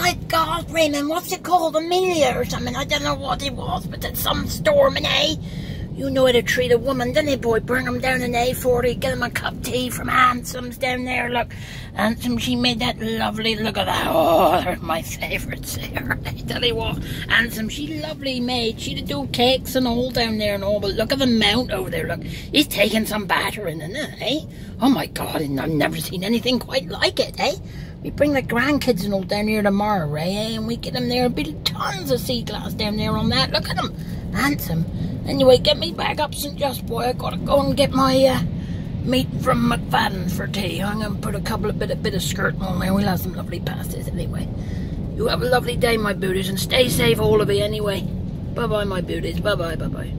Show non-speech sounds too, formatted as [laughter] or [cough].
my God, Raymond, what's it called? Amelia or something? I don't know what it was, but it's some storm in A. You know how to treat a woman, don't you, boy? Bring them down in A40, get them a cup of tea from Handsome's down there, look. Handsome, she made that lovely, look at that. Oh, they're my favourites there. [laughs] I tell you what, Handsome, she lovely made. She'd do cakes and all down there and all, but look at the mount over there, look. He's taking some battering, isn't it, eh? Oh my God, and I've never seen anything quite like it, eh? We bring the grandkids and all down here tomorrow, Ray, eh? And we get them there, be tons of sea glass down there on that. Look at them, handsome. Anyway, get me back up St. Just, boy. I gotta go and get my uh, meat from McFadden's for tea. I'm gonna put a couple of bit, of bit of skirt on there. We'll have some lovely pasties anyway. You have a lovely day, my booties, and stay safe, all of you, anyway. Bye-bye, my booties. Bye-bye, bye-bye.